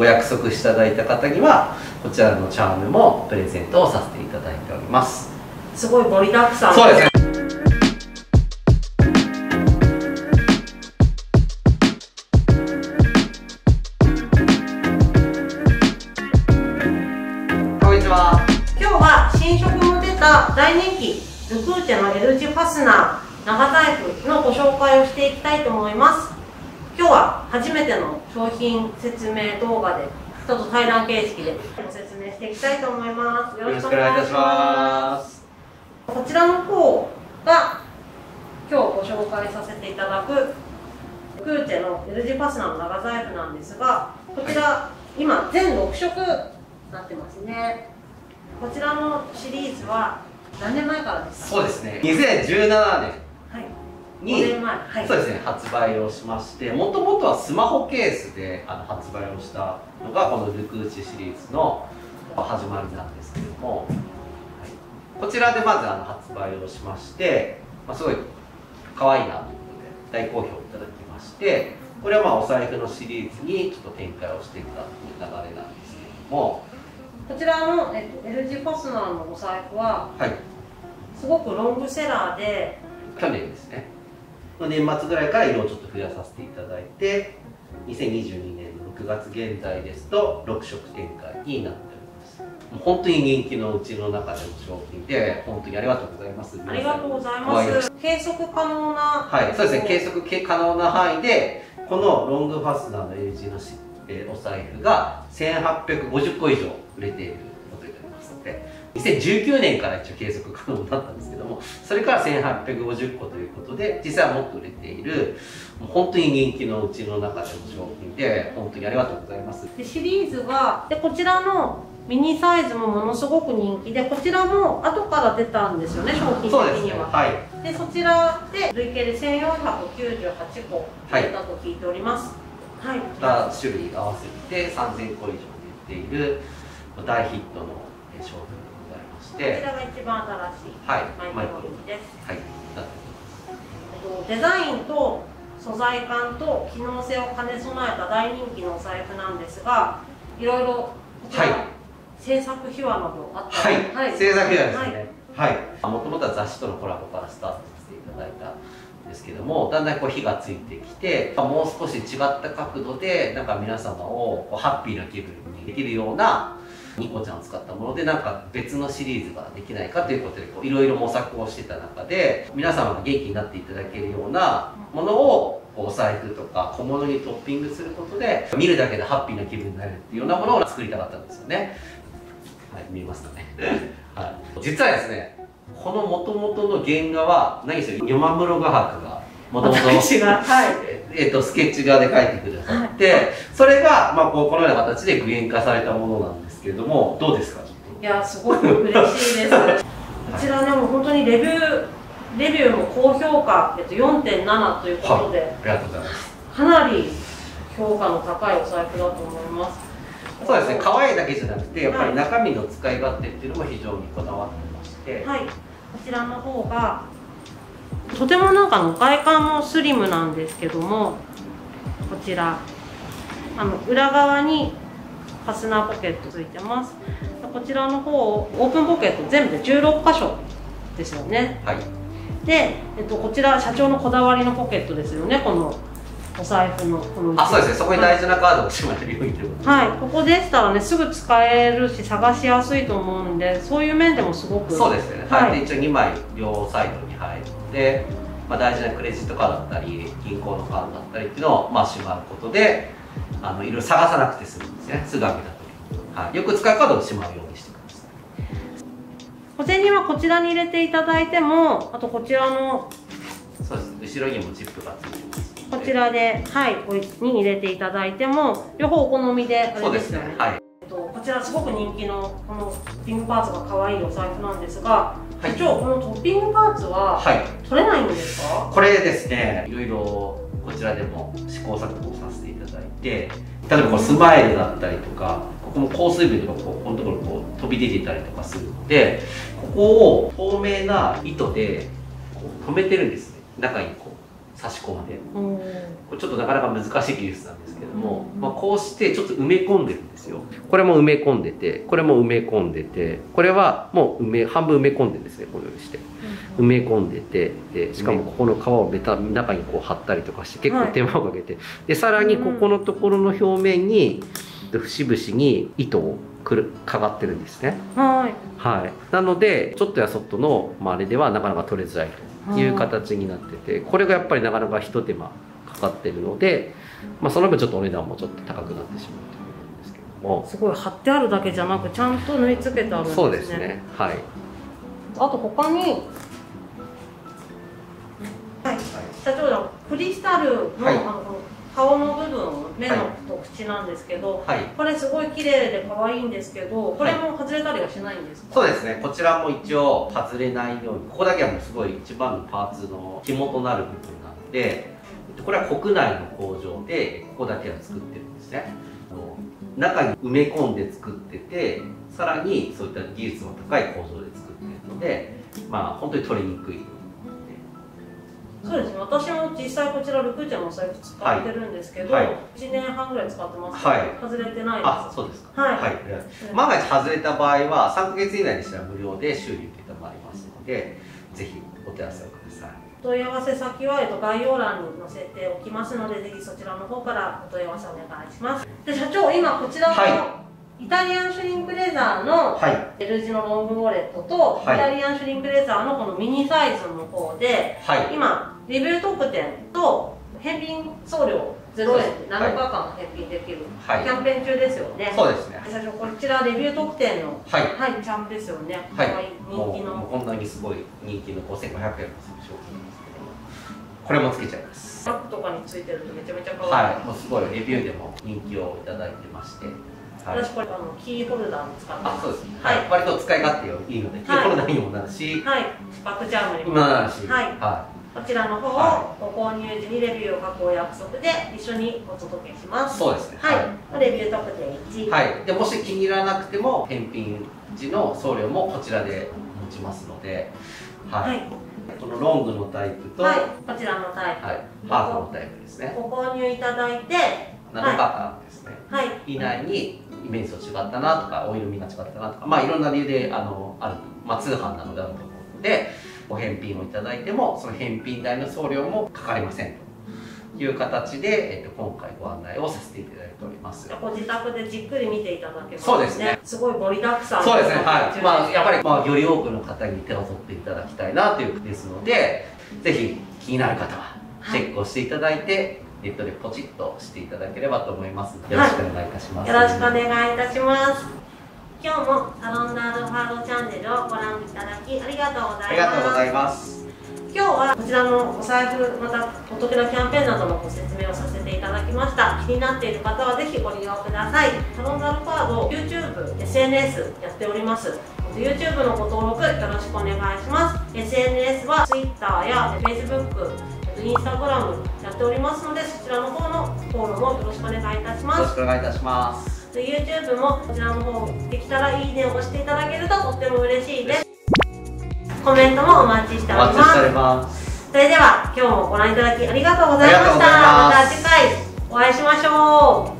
ご約束していただいた方にはこちらのチャームもプレゼントをさせていただいております。すごい盛りだくさん。そうですね。こんにちは。今日は新色も出た大人気ルクーチェの L 字ファスナー長財布のご紹介をしていきたいと思います今日は初めての商品説明動画でちょっと対談形式でご説明していきたいと思います。よよろしくお願いします。こちらの方が今日ご紹介させていただくルクーチェの L 字ファスナーの長財布なんですがこちら、今全6色なってますね。こちらのシリーズは何年前からですか？そうですね。2017年はいに5年前。はい。そうですね発売をしましてもともとはスマホケースであの発売をしたのがこのルクーチシリーズの始まりなんですけども、はい、こちらでまずあの発売をしまして、まあ、すごい可愛いなということで大好評いただきましてこれはまあお財布のシリーズにちょっと展開をしていったっていう流れなんですけれども。こちらの、えっと、L 字ファスナーのお財布ははい。すごくロングセラーで去年ですね年末ぐらいから色をちょっと増やさせていただいて2022年の6月現在ですと6色展開になっております。もう本当に人気のうちの中での商品で本当にありがとうございます。ありがとうございます。計測可能なはい。そうですね。計測可能な範囲でこのロングファスナーの L 字のお財布が1850個以上売れていることになりますので2019年から一応計測可能になったんですけどもそれから1850個ということで実際はもっと売れているもう本当に人気のうちの中での商品で本当にありがとうございます。でシリーズはでこちらのミニサイズもものすごく人気でこちらも後から出たんですよね商品的には。ね。はい。でそちらで累計で1498個はい。出たと聞いております。はい、2種類合わせて3000個以上出ている大ヒットのえー商品しこちてらが一番新しいはい。マイクロビです。はい。デザインと素材感と機能性を兼ね備えた大人気のお財布なんですがいろいろこちら、はい。制作秘話などあったはい、り制作費はですはい。ね、はい、もともとは雑誌とのコラボからスタートさせていただいたんですけども、だんだんこう火がついてきて、もう少し違った角度で、なんか皆様をハッピーな気分にできるようなニコちゃんを使ったもので、なんか別のシリーズができないかということで、こういろいろ模索をしてた中で、皆様が元気になっていただけるようなものを、お財布とか小物にトッピングすることで、見るだけでハッピーな気分になれるっていうようなものを作りたかったんですよね。はい、見えますかね。はい、実はですね、この元々の原画は、何しろ、山室画伯が、もともと、えっと、スケッチ画で描いてくださって、それが、まあ、こうこのような形で具現化されたものなんですけれども、どうですか、ちょっいやすごく嬉しいです。こちらねもう本当にレビューレビューも高評価、えっと、4.7というと。ことで、はい、ありがとうございます。かなり評価の高いお財布だと思います。そうですね、可愛いだけじゃなくて、やっぱり中身の使い勝手っていうのも非常にこだわってまして、はい、こちらの方がとてもなんかの外観もスリムなんですけどもこちら。あの裏側にファスナーポケットついてます。こちらの方オープンポケット全部で16箇所ですよね。はい、で、えっと、こちら社長のこだわりのポケットですよね。このお財布のこのあ、そうですね、そこに大事なカードをしまえるよ。うにはい、ここでしたらねすぐ使えるし探しやすいと思うんでそういう面でもすごく。そうですね、ははい。い、で一応2枚両サイドに入るので、まあ、大事なクレジットカードだったり銀行のカードだったりっていうのを、まあ、しまうことであのいろいろ探さなくて済むんですね。すぐ開けた時に、はい、よく使うカードをしまうようにしてください小銭はこちらに入れていただいてもあとこちらのそうです。後ろにもチップがついてます。こちらで、はい、に入れていただいても両方お好みであそうでね。れですね。はい。えっとこちらすごく人気のこのトッピングパーツが可愛いお財布なんですが、はい。社長このトッピングパーツははい。取れないんですか、これですね。いろいろこちらでも試行錯誤させていただいて例えばこうスマイルだったりとかここの香水部とかこうここのところこう飛び出てたりとかするのでここを透明な糸でこう止めてるんですね。中にこう差し込んで。おーこれちょっとなかなか難しい技術なんですけども、うんまあ、こうしてちょっと埋め込んでるんですよ。これも埋め込んでてこれも埋め込んでてこれはもう埋め半分埋め込んでるんですねこのようにして。埋め込んでてでしかもここの皮をベタ中にこう貼ったりとかして結構手間をかけて、でさらにここのところの表面に節々に糸をくるかかってるんですね。はい。はい、なのでちょっとやそっとの、まあ、あれではなかなか取れづらいという形になっててこれがやっぱりなかなかひと手間かかってるので、まあ、その分ちょっとお値段もちょっと高くなってしまうということですけども。すごい貼ってあるだけじゃなくちゃんと縫い付けてあるんですね。そうですね。はい、あと他にはい。社長のクリスタルの,、はい。あの顔の部分目のと口なんですけど、はい、これすごい綺麗で可愛いんですけどこれも外れたりはしないんですか、そうですね。こちらも一応外れないようにここだけはもうすごい一番のパーツの肝となる部分なのでえっとこれは国内の工場でここだけは作ってるんですね。中に埋め込んで作っててさらにそういった技術の高い工場で作ってるのでまあ本当に取りにくいそうですね。私も実際こちらルクーチャのお財布使ってるんですけど、はい。はい1年半ぐらい使ってます。はい。外れてないあです。そうですか。はい。はい、万が一外れた場合は3ヶ月以内でしたら無料で修理受けてもらいますのでぜひお手合わせをください。問い合わせ先は、えっと、概要欄に載せておきますのでぜひそちらの方からお問い合わせお願いします。で社長今こちらの、はイタリアンシュリンクレザーのはい。L 字のロングウォレットと、はい。イタリアンシュリンクレザーのこのミニサイズの方ではい。今レビュー特典と返品送料0円。で7日間返品できる、はい。キャンペーン中ですよね。そうですね。社長こちらレビュー特典のはい。はい、ちゃんですよね。はい。人気の。こんなにすごい人気の5500円の商品ですけどこれもつけちゃいます。バッグとかについてるとめちゃめちゃ可愛い。はい。もうすごいレビューでも人気をいただいてまして。はい私これあのキーホルダーに使ってます。あそうですね、はい。はい、割と使い勝手いいので、キーホルダーにもなるし、はい、バッグチャームにも。今なるし、はい。はこちらの方をはご購入時にレビューを書くお約束で一緒にお届けします。そうですね。はい、レビュー特典1。い、はい、でもし気に入らなくても返品時の送料もこちらで持ちますので、はい。はい、このロングのタイプと、はい、こちらのタイプ。はい。ハーフのタイプですね。ご購入いただいて、7日間ですね、はい、以内にイメージと違ったなとかお色味が違ったなとかまあいろんな理由であのある、まあ、通販なのであると思うのでご返品をいただいてもその返品代の送料もかかりませんと。いう形で、えっと、今回ご案内をさせていただいております。ご自宅でじっくり見ていただけますそうですね。すごい盛りだくさん。そうですね。はい。まあやっぱり。り、まあ、より多くの方に手を取っていただきたいなというですのでぜひ気になる方はチェックをしていただいて、ネットでポチッとしていただければと思います。よろしくお願いいたします、よろしくお願いいたします。今日もサロンダードファードチャンネルをご覧いただきありがとうございます。ありがとうございます今日はこちらのお財布またお得なキャンペーンなどのご説明をさせていただきました。気になっている方はぜひご利用ください。サロンダルカード YouTube、SNS やっております。YouTube のご登録よろしくお願いします。SNS は Twitter や Facebook インスタグラムやっておりますのでそちらの方のフォローもよろしくお願いいたします。よろしくお願いいたします。で YouTube もこちらの方できたらいいねを押していただけるととっても嬉しいです。コメントもお待ちしております。それでは今日もご覧いただきありがとうございました。また次回お会いしましょう